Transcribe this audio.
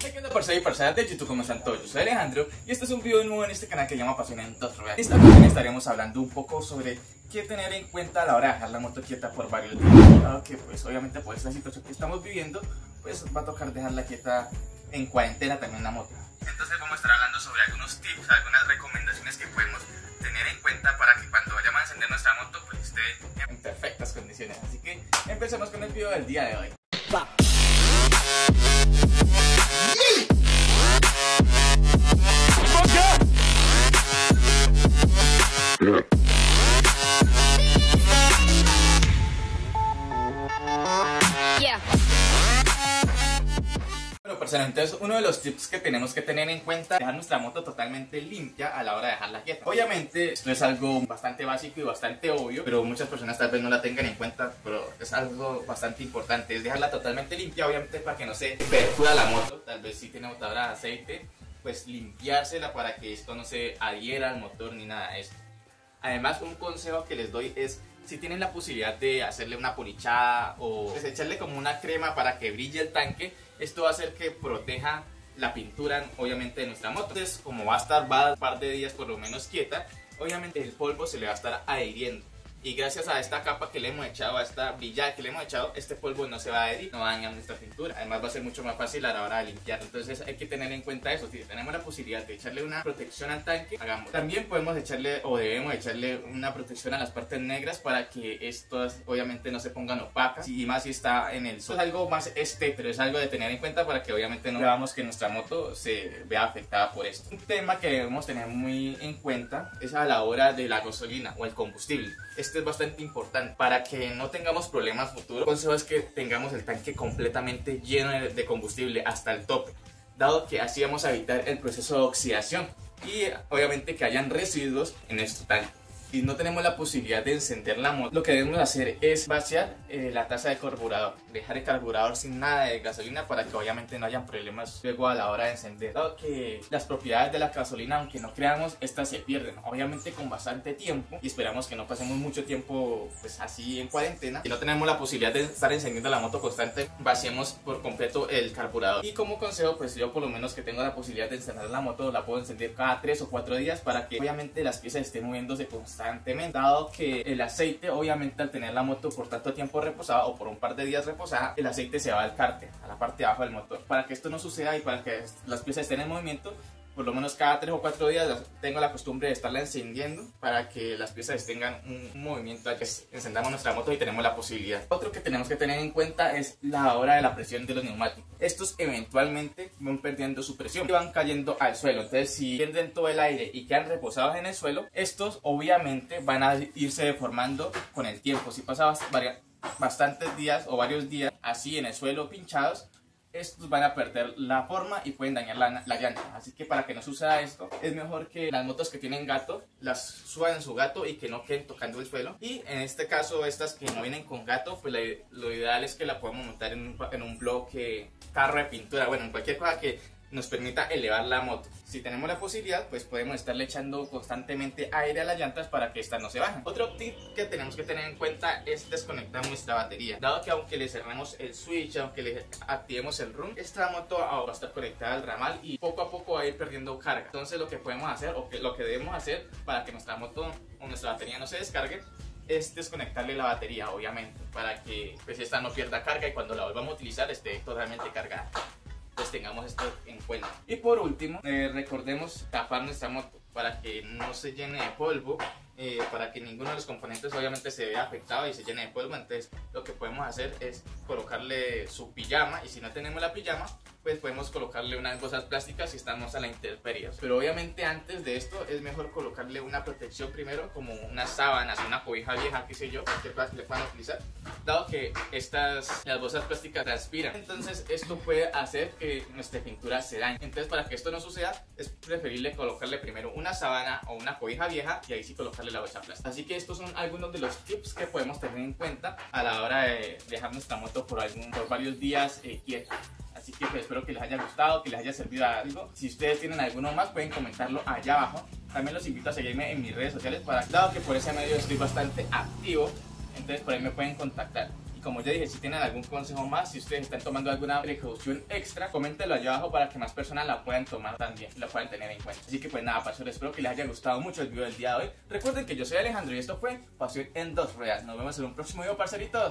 ¿Qué onda parcero y parceras de YouTube? ¿Cómo están todos? Yo soy Alejandro y este es un video nuevo en este canal que llama Apasionamientos Real. Esta ocasión estaremos hablando un poco sobre qué tener en cuenta a la hora de dejar la moto quieta por varios días. Que pues obviamente por esta situación que estamos viviendo, pues va a tocar dejarla quieta en cuarentena también la moto. Entonces vamos a estar hablando sobre algunos tips, algunas recomendaciones que podemos tener en cuenta para que cuando vayamos a encender nuestra moto pues esté en perfectas condiciones. Así que empecemos con el video del día de hoy. Entonces uno de los tips que tenemos que tener en cuenta es dejar nuestra moto totalmente limpia a la hora de dejarla quieta. Obviamente esto es algo bastante básico y bastante obvio, pero muchas personas tal vez no la tengan en cuenta, pero es algo bastante importante, es dejarla totalmente limpia, obviamente para que no se percura la moto, tal vez si tiene botadora de aceite, pues limpiársela para que esto no se adhiera al motor ni nada de esto. Además, un consejo que les doy es si tienen la posibilidad de hacerle una polichada o pues, echarle como una crema para que brille el tanque, esto va a hacer que proteja la pintura, obviamente, de nuestra moto. Entonces, como va a estar va a un par de días por lo menos quieta, obviamente el polvo se le va a estar adhiriendo. Y gracias a esta capa que le hemos echado, a esta brillada que le hemos echado, este polvo no se va a adherir, no va a dañar nuestra pintura. Además va a ser mucho más fácil a la hora de limpiar. Entonces hay que tener en cuenta eso. Si tenemos la posibilidad de echarle una protección al tanque, hagamos. También podemos echarle o debemos echarle una protección a las partes negras para que estas obviamente no se pongan opacas y más si está en el sol. Es algo más este, pero es algo de tener en cuenta para que obviamente no veamos que nuestra moto se vea afectada por esto. Un tema que debemos tener muy en cuenta es a la hora de la gasolina o el combustible. Este es bastante importante para que no tengamos problemas futuros. El consejo es que tengamos el tanque completamente lleno de combustible hasta el tope, dado que así vamos a evitar el proceso de oxidación y obviamente que hayan residuos en nuestro tanque. Si no tenemos la posibilidad de encender la moto, lo que debemos hacer es vaciar eh, la taza de carburador, dejar el carburador sin nada de gasolina para que obviamente no hayan problemas luego a la hora de encender. Dado que las propiedades de la gasolina, aunque no creamos, estas se pierden, obviamente con bastante tiempo y esperamos que no pasemos mucho tiempo pues así en cuarentena. Si no tenemos la posibilidad de estar encendiendo la moto constante, vaciemos por completo el carburador. Y como consejo, pues yo por lo menos que tengo la posibilidad de encender la moto, la puedo encender cada 3 o 4 días para que obviamente las piezas estén moviéndose constantemente constantemente, dado que el aceite, obviamente, al tener la moto por tanto tiempo reposada o por un par de días reposada, el aceite se va al cárter, a la parte de abajo del motor. Para que esto no suceda y para que las piezas estén en movimiento, por lo menos cada 3 o 4 días tengo la costumbre de estarla encendiendo para que las piezas tengan un movimiento que encendamos nuestra moto y tenemos la posibilidad. Otro que tenemos que tener en cuenta es la hora de la presión de los neumáticos. Estos eventualmente van perdiendo su presión y van cayendo al suelo. Entonces si pierden todo el aire y quedan reposados en el suelo, estos obviamente van a irse deformando con el tiempo. Si pasas bastantes días o varios días así en el suelo pinchados, estos van a perder la forma y pueden dañar la, la, llanta. Así que para que no suceda esto, es mejor que las motos que tienen gato las suban en su gato y que no queden tocando el suelo. Y en este caso, estas que no vienen con gato, pues lo ideal es que la podamos montar en un, en un bloque, carro de pintura, bueno, en cualquier cosa que nos permita elevar la moto. Si tenemos la posibilidad, pues podemos estarle echando constantemente aire a las llantas para que estas no se bajen. Otro tip que tenemos que tener en cuenta es desconectar nuestra batería. Dado que aunque le cerremos el switch, aunque le activemos el RUM, esta moto va a estar conectada al ramal y poco a poco va a ir perdiendo carga. Entonces lo que podemos hacer o que, lo que debemos hacer para que nuestra moto o nuestra batería no se descargue es desconectarle la batería, obviamente, para que pues esta no pierda carga y cuando la volvamos a utilizar esté totalmente cargada pues tengamos esto en cuenta. Y por último, eh, recordemos tapar nuestra moto para que no se llene de polvo, eh, para que ninguno de los componentes obviamente se vea afectado y se llene de polvo. Entonces lo que podemos hacer es colocarle su pijama y si no tenemos la pijama, pues podemos colocarle unas bolsas plásticas si estamos a la intemperie. Pero obviamente antes de esto es mejor colocarle una protección primero, como unas sábanas, una cobija vieja, qué sé yo, que le puedan utilizar, dado que estas, las bolsas plásticas transpiran. Entonces esto puede hacer que nuestra pintura se dañe. Entonces para que esto no suceda es preferible colocarle primero una sábana o una cobija vieja y ahí sí colocarle la bolsa plástica. Así que estos son algunos de los tips que podemos tener en cuenta a la hora de dejar nuestra moto por, algún, por varios días eh, quieta. Así que espero que les haya gustado, que les haya servido algo. Si ustedes tienen alguno más, pueden comentarlo allá abajo. También los invito a seguirme en mis redes sociales, para, dado que por ese medio estoy bastante activo. Entonces por ahí me pueden contactar. Y como ya dije, si tienen algún consejo más, si ustedes están tomando alguna precaución extra, coméntenlo allá abajo para que más personas la puedan tomar también, la puedan tener en cuenta. Así que pues nada, parceros, espero que les haya gustado mucho el video del día de hoy. Recuerden que yo soy Alejandro y esto fue Pasión en Dos Real. Nos vemos en un próximo video, parceritos.